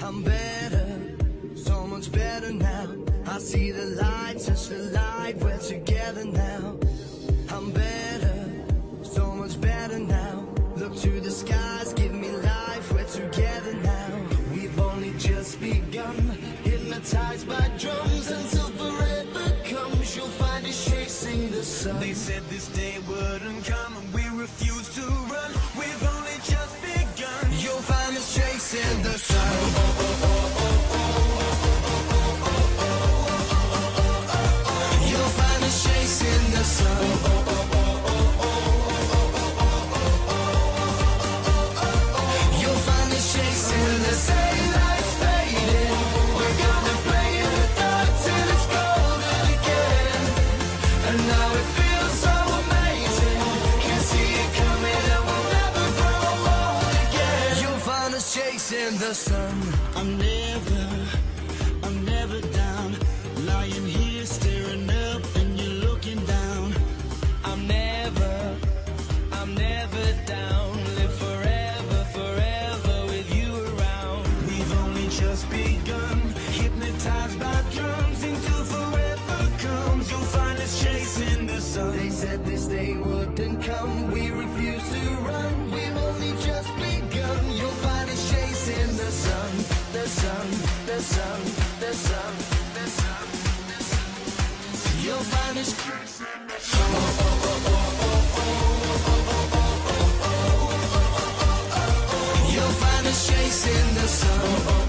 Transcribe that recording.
I'm better, so much better now. I see the light, touch the light, we're together now. I'm better, hypnotized by drums until forever comes. You'll find us chasing the sun. They said this day wouldn't come and we refused Us chasing the sun. I'm never, I'm never down. Lying here staring up and you're looking down. I'm never, I'm never down. Live forever, forever with you around. We've only just begun. Hypnotized by drums until forever comes. You'll find us chasing the sun. They said this day wouldn't come. We refuse to run. You'll find us chasing the sun.